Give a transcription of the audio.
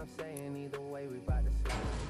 I'm saying? Either way, we about to slide.